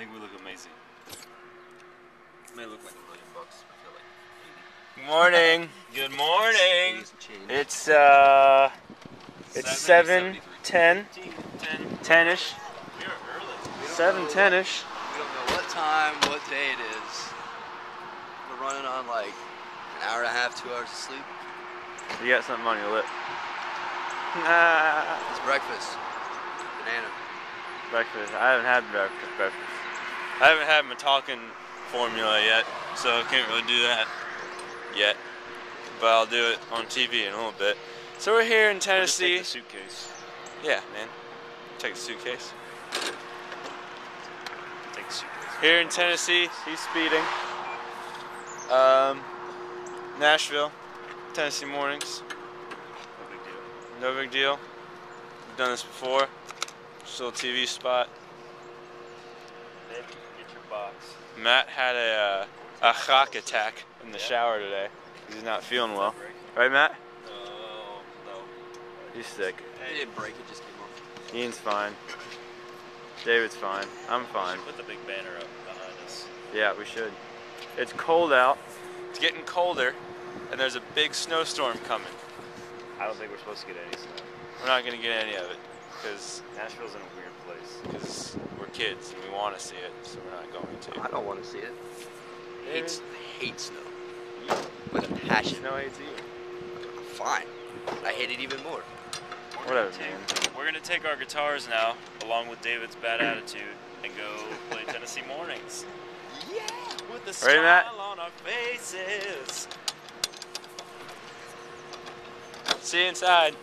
think we look amazing. may look like a million bucks. I feel like Good morning. Good morning. 80 some change. It's uh, it's Seven, seven ten, 10. ten-ish, We are early. seven ten-ish. We don't know what time, what day it is. We're running on like an hour and a half, two hours of sleep. You got something on your lip. Ah, It's breakfast. Banana. breakfast. I haven't had breakfast. Breakfast. I haven't had my talking formula yet, so I can't really do that yet. But I'll do it on TV in a little bit. So we're here in Just take Tennessee. the suitcase. Yeah, man. Take the suitcase. Take the suitcase. Here in Tennessee, he's speeding. Um, Nashville, Tennessee mornings. No big deal. No big deal. We've done this before. Just a little TV spot. Baby, get your box. Matt had a uh, a shock attack in the shower today. He's not feeling well. Right, Matt? No, no. He's sick. It didn't break, it just came off. Ian's fine. David's fine. I'm fine. Put the big banner up behind us. Yeah, we should. It's cold out. It's getting colder, and there's a big snowstorm coming. I don't think we're supposed to get any snow. We're not gonna get any of it, cause Nashville's in a weird place. because we're kids and we want to see it, so we're not going to. I don't want to see it. I hate, David? s- I hate snow. With a passion. Snow hates you. Fine. I hate it even more. We're Whatever, gonna take, We're gonna take our guitars now, along with David's bad attitude, and go play Tennessee mornings. Yeah. With the Ready, smile Matt? on our faces. See you inside.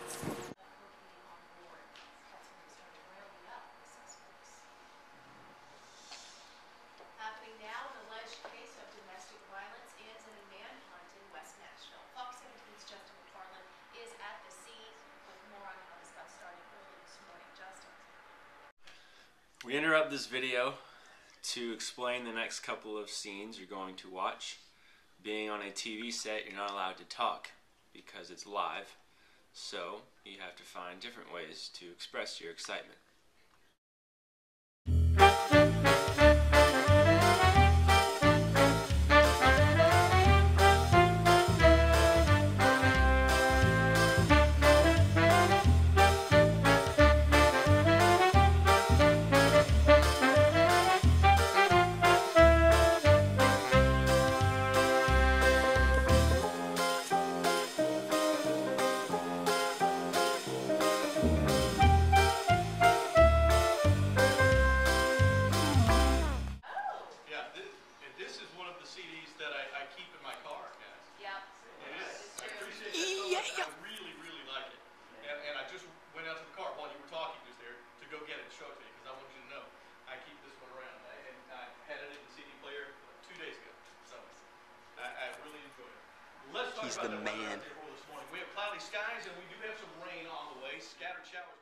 Happening now, an alleged case of domestic violence ends in a manhunt in West Nashville. Fox 17's Justin McFarland is at the scene with more on how this got started early this morning. Justin. We interrupt this video to explain the next couple of scenes you're going to watch. Being on a TV set, you're not allowed to talk because it's live, so you have to find different ways to express your excitement. This, is one of the CDs that I, I keep in my car, guys. Yep. It is. I appreciate it so much. I really, really like it. And, and I just went out to the car while you were talking just there to go get it and show it to you because I want you to know I keep this one around. I, and I had it in the CD player two days ago. So I, I really enjoy it. Let's talk He's about the the weather man. out there for this morning. We have cloudy skies and we do have some rain on the way. Scattered showers.